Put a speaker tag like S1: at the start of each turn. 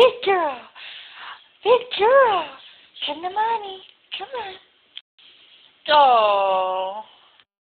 S1: Big girl. Big girl. Come to mommy. Come on. Oh.